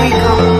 we come.